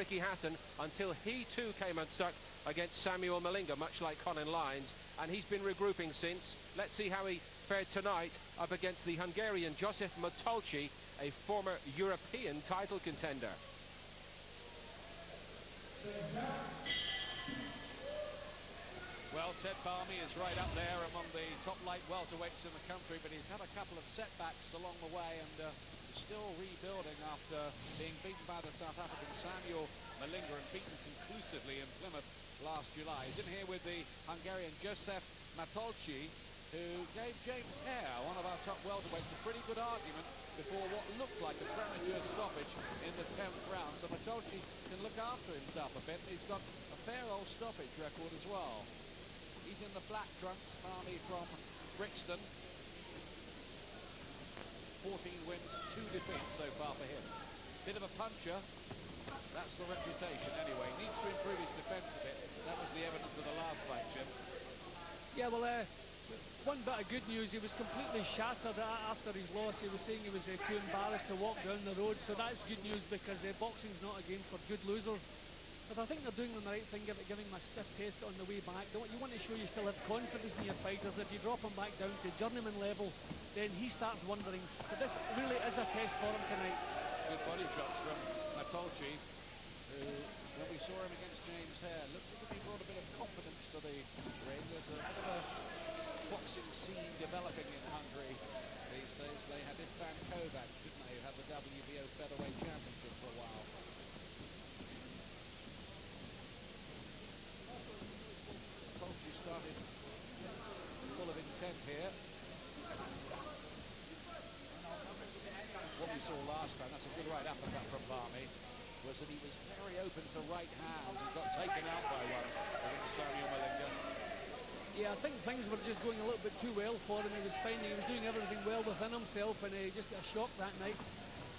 Ricky Hatton until he too came unstuck against Samuel Malinga, much like Conan Lyons, and he's been regrouping since. Let's see how he fared tonight up against the Hungarian Josef Matolcsi, a former European title contender. Well, Ted Bami is right up there among the top light welterweights in the country, but he's had a couple of setbacks along the way and uh, still rebuilding after being beaten by the South African Samuel Malinga and beaten conclusively in Plymouth last July. He's in here with the Hungarian Josef Matolcsi, who gave James Hare, one of our top welterweights, a pretty good argument before what looked like a premature stoppage in the 10th round. So Matolcsi can look after himself a bit. He's got a fair old stoppage record as well. He's in the black trunks, Bami from Brixton. 14 wins, two defeats so far for him. Bit of a puncher. That's the reputation anyway. Needs to improve his defence a bit. That was the evidence of the last fight, Jim. Yeah, well, uh, one bit of good news, he was completely shattered after his loss. He was saying he was uh, too embarrassed to walk down the road, so that's good news because uh, boxing's not a game for good losers. But I think they're doing the right thing, giving him a stiff taste on the way back. You want to show you still have confidence in your fighters. If you drop him back down to journeyman level, then he starts wondering. But this really is a test for him tonight. Good body shots from Matolcsi, who, when we saw him against James Hare, looked if he brought a bit of confidence to the ring. There's a bit of a boxing scene developing in Hungary these days. They had István Kovacs, didn't they, who had the WBO featherweight championship for a while. Started full of intent here. What we saw last time, that's a good right uppercut from Bami, was that he was very open to right hands and got taken out by one against Samuel Malinga. Yeah, I think things were just going a little bit too well for him. He was finding he was doing everything well within himself and he just got a shock that night.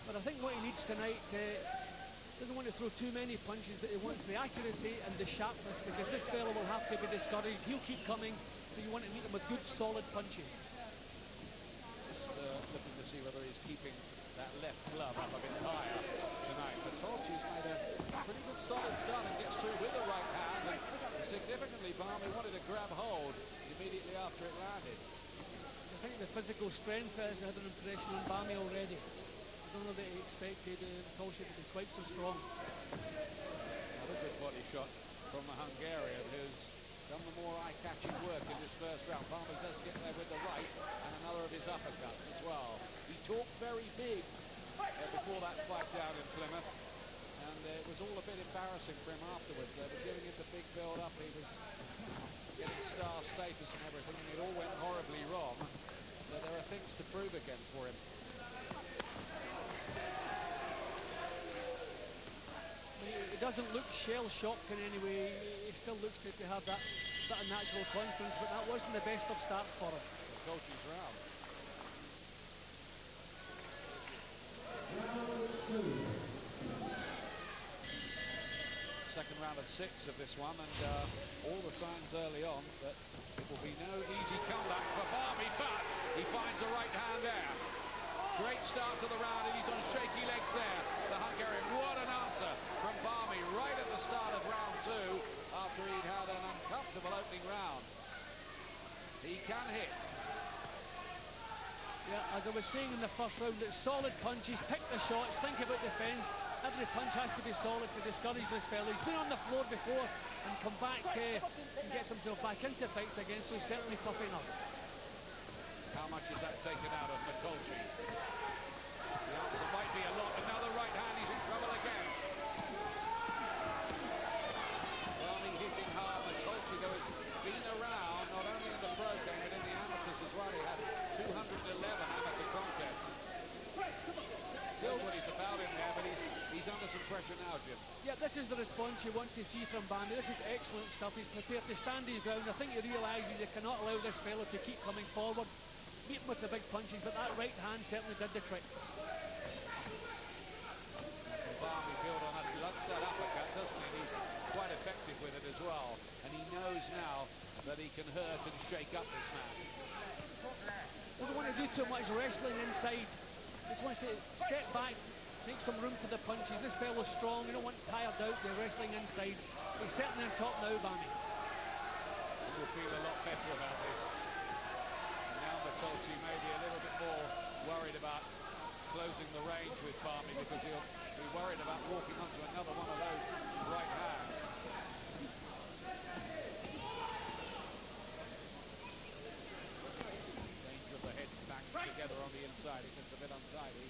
But I think what he needs tonight uh, doesn't want to throw too many punches, but he wants the accuracy and the sharpness because this fellow will have to be discouraged. He'll keep coming, so you want to meet him with good, solid punches. Just uh, looking to see whether he's keeping that left glove up a bit higher tonight. But Torchi's made a pretty good solid start and gets through with the right hand. And significantly, Bami wanted to grab hold immediately after it landed. I think the physical strength has had an impression on Bami already don't know that he expected uh, Tolsha to be quite so strong. Another good body shot from the Hungarian who's done the more eye-catching work in this first round. Palmer does get there with the right and another of his uppercuts as well. He talked very big uh, before that fight down in Plymouth and uh, it was all a bit embarrassing for him afterwards. They were giving him the big build-up. He was getting star status and everything and it all went horribly wrong. So there are things to prove again for him. Doesn't look shell-shocked in any way. He still looks to, to have that, that natural confidence, but that wasn't the best of starts for him. Coach's round. Second round of six of this one, and uh, all the signs early on that it will be no easy comeback for Bami, but he finds a right hand there. Great start to the round, and he's on shaky legs there. The Hungarian, what an answer from Bami right at the start of round two after he'd had an uncomfortable opening round. He can hit. Yeah, as I was saying in the first round, it's solid punches, pick the shots, think about defence. Every punch has to be solid to discourage this fella. He's been on the floor before and come back uh, and gets himself back into fights again, so he's certainly tough enough. How much is that taken out of Matolcsi? The answer might be a lot. Another right hand, he's in trouble again. Bami hitting hard. Matolcsi, though, has been around, not only in the pro game, but in the amateurs as well. He had 211 amateur contests. Feels what he's about in there, but he's, he's under some pressure now, Jim. Yeah, this is the response you want to see from Bami. This is excellent stuff. He's prepared to stand his ground. I think he realises he cannot allow this fellow to keep coming forward with the big punches, but that right hand certainly did the trick. Bami build on that. He loves that uppercut, doesn't he? he's quite effective with it as well. And he knows now that he can hurt and shake up this man. Doesn't want to do too much wrestling inside. Just wants to step back, make some room for the punches. This fellow's strong, you don't want tired out, they're wrestling inside. He's certainly on top now, Bami. He will feel a lot better about this. And may be a little bit more worried about closing the range with Bami because he'll be worried about walking onto another one of those right hands. Danger of the heads banked together on the inside if it's a bit untidy.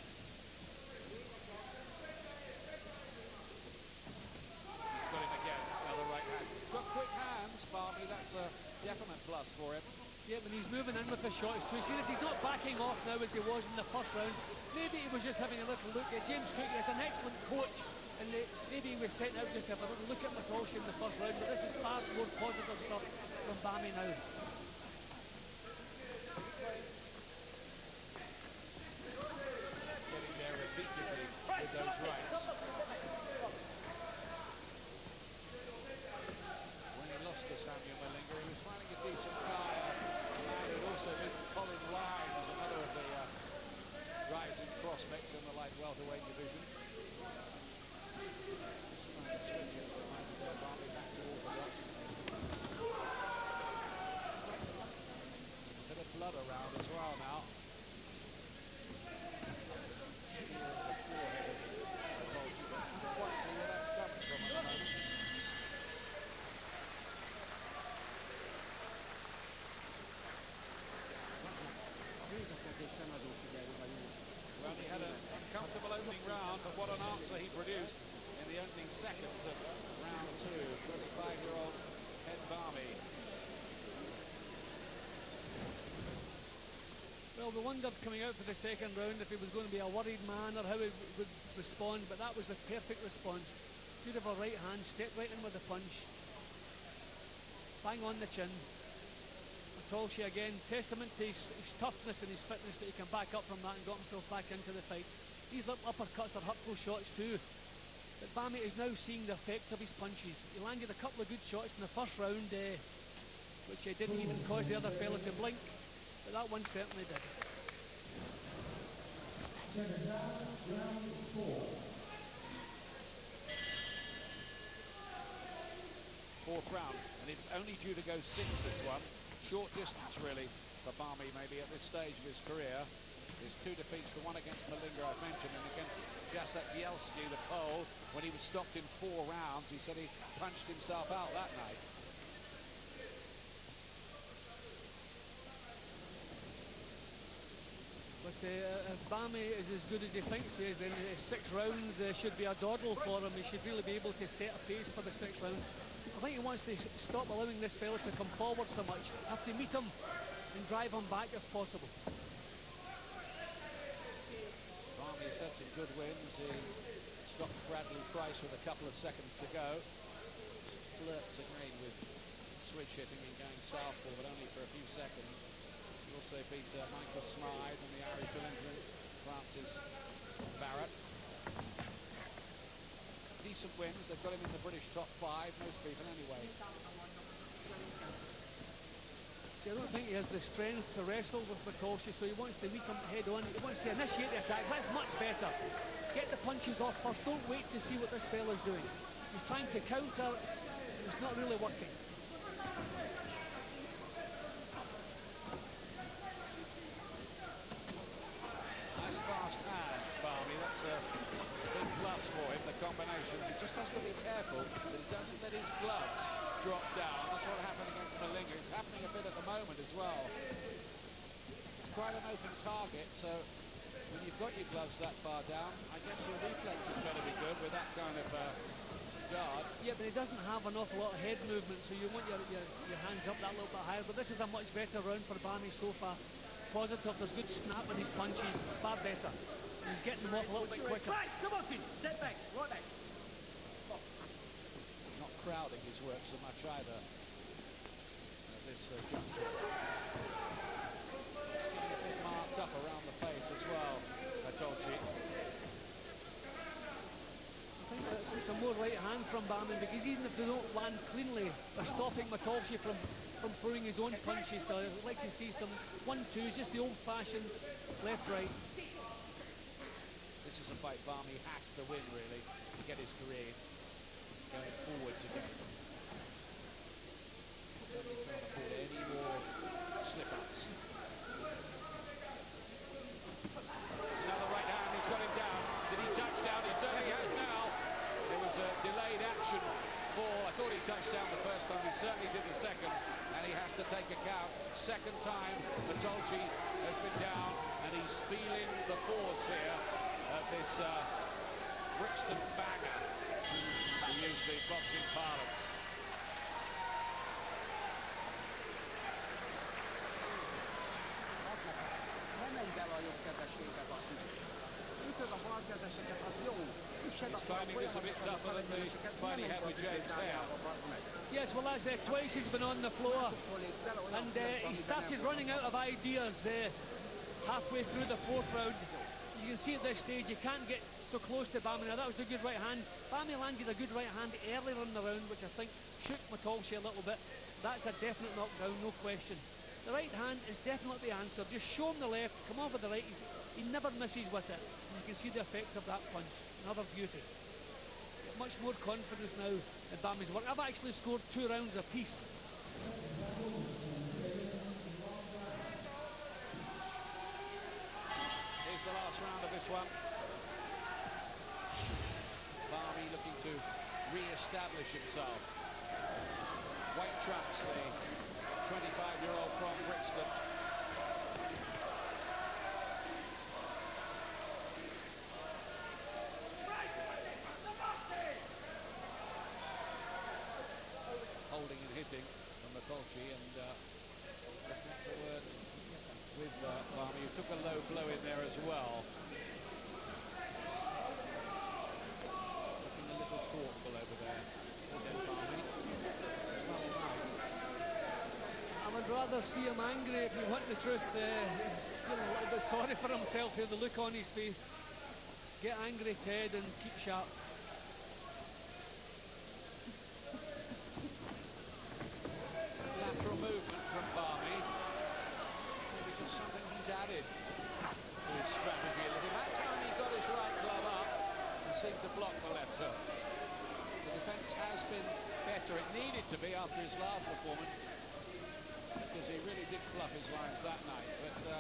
He's got him again, another right hand. He's got quick hands, Bami, that's a definite plus for him. Yeah, when he's moving in with the shots too. See this, he's not backing off now as he was in the first round. Maybe he was just having a little look at James Cook. He's an excellent coach, and they, maybe he was setting out just to have a little look at Matolcsi in the first round. But this is far more positive stuff from Bami now. Getting there repeatedly with those rights. When he lost to Samuel Malinga, he was finding a decent guy. And it also been Colin Lynes, another of the uh, rising prospects in the light welterweight division. Just trying to switch it from Michael Barbie back to orthodox. A bit of blood around as well now. Spear in the forehead, I told you, but can't quite see where that's coming from at the moment. Well, he had an uncomfortable opening round, but what an answer he produced in the opening seconds of round two. 25-year-old Ed Bami. Well, we wondered coming out for the second round if he was going to be a worried man or how he would respond, but that was the perfect response. Beautiful right hand, stepped right in with the punch. Bang on the chin. Matolcsi again, testament to his, his toughness and his fitness that he can back up from that and got himself back into the fight. These little uppercuts are hurtful shots too. But Bami is now seeing the effect of his punches. He landed a couple of good shots in the first round, uh, which uh, didn't even cause the other fella to blink. But that one certainly did. Fourth round, and it's only due to go six this one. Short distance really for Bami maybe at this stage of his career. His two defeats, the one against Malinga I've mentioned and against Jacek Bielski, the Pole, when he was stopped in four rounds. He said he punched himself out that night. But uh, if Bami is as good as he thinks he is, then uh, six rounds uh, should be a doddle for him. He should really be able to set a pace for the six rounds. I think he wants to stop allowing this fella to come forward so much. Have to meet him and drive him back if possible. Bami has had some good wins. He stopped Bradley Price with a couple of seconds to go. Flirts again with switch hitting and going southpaw, but only for a few seconds. Also beat uh, Michael Smythe and the Irish Olympian Francis Barrett. Decent wins. They've got him in the British top five, most people anyway. See, I don't think he has the strength to wrestle with Matolcsi, so he wants to meet him head on. He wants to initiate the attack. That's much better. Get the punches off first. Don't wait to see what this fella's doing. He's trying to counter, it's not really working. Nice fast hands, Bami. That's a for him, the combinations. He just has to be careful that he doesn't let his gloves drop down. That's what happened against Malinga. It's happening a bit at the moment as well. It's quite an open target, so when you've got your gloves that far down, I guess your reflex is going to be good with that kind of uh, guard. Yeah, but he doesn't have an awful lot of head movement, so you want your, your, your hands up that little bit higher. But this is a much better round for Bami so far. Positive, there's good snap in his punches, far better. He's getting them off a little bit quicker. Right, step up, step back, right back. Not crowding his work so much either at this uh, juncture. Just getting a bit marked up around the face as well. I think that's some more right hands from Barman because even if they don't land cleanly, they're stopping Matolcsi from, from throwing his own punches. So I'd like to see some one-twos, just the old-fashioned left-right. This is a fight Bami has to win, really, to get his career going forward. He can't afford any more slip-ups. Another right hand, he's got him down. Did he touch down? He certainly has now. It was a delayed action for, I thought he touched down the first time, he certainly did the second, and he has to take account. Second time, Matolcsi has been down, and he's feeling the force here this uh, Brixton banger, to use the boxing parlance. He's finding this a bit tougher than the fight he had with James Hare. Yes, well, that's uh, twice he's been on the floor, and uh, he started running out of ideas uh, halfway through the fourth round. You can see at this stage he can't get so close to Bami. Now that was a good right hand. Bami landed a good right hand earlier in the round, which I think shook Matolcsi a little bit. That's a definite knockdown, no question. The right hand is definitely the answer. Just show him the left, come over the right. He never misses with it. And you can see the effects of that punch. Another beauty. Much more confidence now in Bami's work. I've actually scored two rounds apiece. Round of this one. Bami looking to re-establish himself. White trumps the 25-year-old from Brixton. Holding and hitting from Matolcsi and uh, with uh, who took a low blow in there as well. Looking a little thoughtful over there. I would rather see him angry if you want the truth. Uh, he's a little bit sorry for himself here, the look on his face. Get angry, Ted, and keep sharp. Lateral movement from Bami. Maybe just something he's added to his strategy a little. That time he got his right glove up seemed to block the left hook. The defence has been better. It needed to be after his last performance because he really did fluff his lines that night. But uh,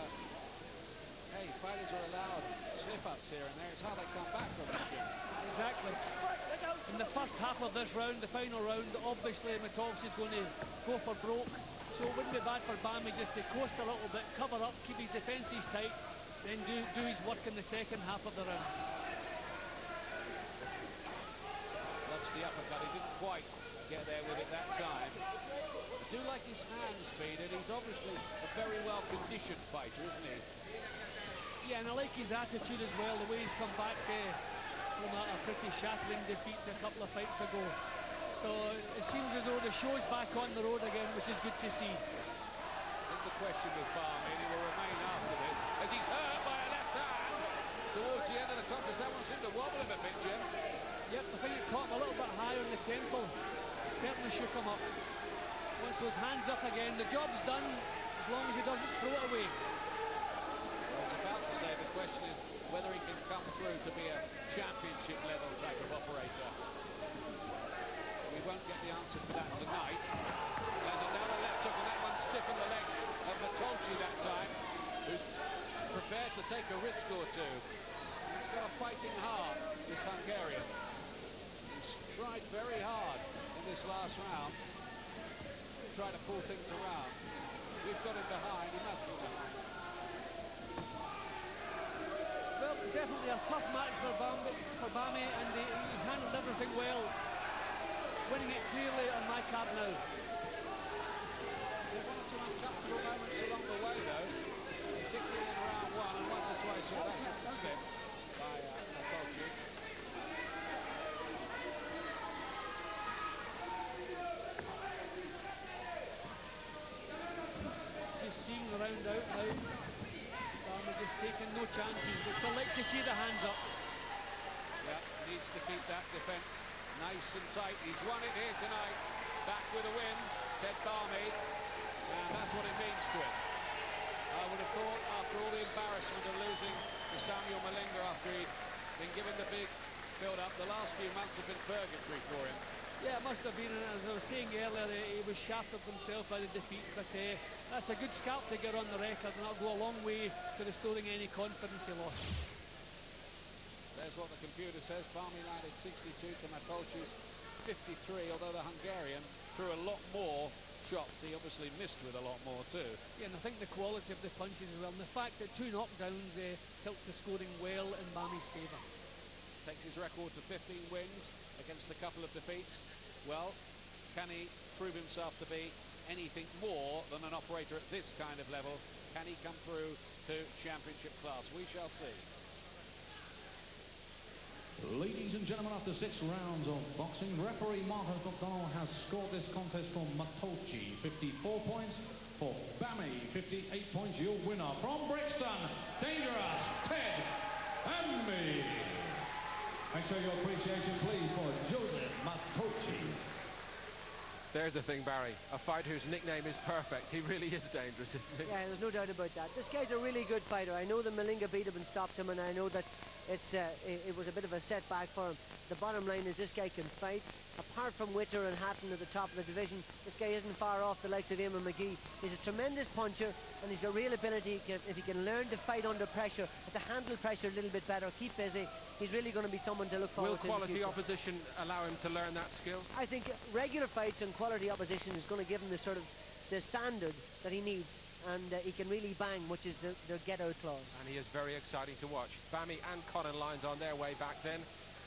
hey, fighters are allowed slip-ups here and there. It's how they come back from it. Exactly. In the first half of this round, the final round, obviously Matolcsi's going to go for broke. So it wouldn't be bad for Bami just to coast a little bit, cover up, keep his defences tight, then do, do his work in the second half of the round. The uppercut. He didn't quite get there with it that time. I do like his hand speed, and he's obviously a very well-conditioned fighter, isn't he? Yeah, and I like his attitude as well, the way he's come back uh, from a, a pretty shattering defeat a couple of fights ago. So it seems as though the show's back on the road again, which is good to see. Think the question with Bami, and he will remain after this, as he's hurt by a left hand towards the end of the contest. That one seemed to wobble him a bit, Jim. Yep, I think it caught him a little bit higher in the temple. Certainly shook him up. Once those hands up again, the job's done as long as he doesn't throw it away. I was about to say the question is whether he can come through to be a championship level type of operator. We won't get the answer to that tonight. There's another left hook, and that one stiffened the legs of Matolcsi that time, who's prepared to take a risk or two. He's got a fighting heart, this Hungarian. Tried very hard in this last round, try to pull things around. We've got him behind, he must be behind. Well, definitely a tough match for Bami, for Bami and he, he's handled everything well. Winning it clearly on my card now. There's one or two uncomfortable moments along the way, though, particularly in round one, and once or twice that's just a slip by uh, Matolcsi. Seeing the round out now. Bami just taking no chances, but still like to see the hands up. Yeah, needs to keep that defence nice and tight. He's won it here tonight. Back with a win, Ted Bami, and that's what it means to him. I would have thought after all the embarrassment of losing to Samuel Malinga after he'd been given the big build-up. The last few months have been purgatory for him. Yeah, it must have been, and as I was saying earlier, he, he was shattered himself by the defeat, but uh, that's a good scalp to get on the record, and that'll go a long way to restoring any confidence he lost. There's what the computer says. Bami landed 62 to Matolcsi's 53, although the Hungarian threw a lot more shots. He obviously missed with a lot more too. Yeah, and I think the quality of the punches as well, and the fact that two knockdowns uh, tilts the scoring well in Bami's favour. Takes his record to 15 wins against a couple of defeats. Well, can he prove himself to be anything more than an operator at this kind of level? Can he come through to championship class? We shall see. Ladies and gentlemen, after six rounds of boxing, referee Marcus McDonnell has scored this contest for Matolcsi, 54 points. For Bami, 58 points. Your winner from Brixton, Dangerous, Ted Bami. And show your appreciation, please, for Joseph Matolcsi. There's the thing, Barry. A fighter whose nickname is perfect. He really is dangerous, isn't he? Yeah, there's no doubt about that. This guy's a really good fighter. I know that Malinga beat him and stopped him, and I know that it's uh, it, it was a bit of a setback for him. The bottom line is this guy can fight. Apart from Witter and Hatton at the top of the division, this guy isn't far off the likes of Eamonn Magee. He's a tremendous puncher, and he's got real ability. If he can learn to fight under pressure, to handle pressure a little bit better, keep busy, he's really going to be someone to look forward Will to. the quality opposition allow him to learn that skill? I think regular fights and quality opposition is going to give him the sort of the standard that he needs, and uh, he can really bang, which is the, the get-out clause. And he is very exciting to watch. Bami and Conan Lyons on their way back then.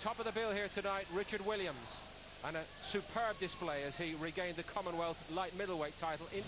Top of the bill here tonight, Richard Williams. And a superb display as he regained the Commonwealth light middleweight title in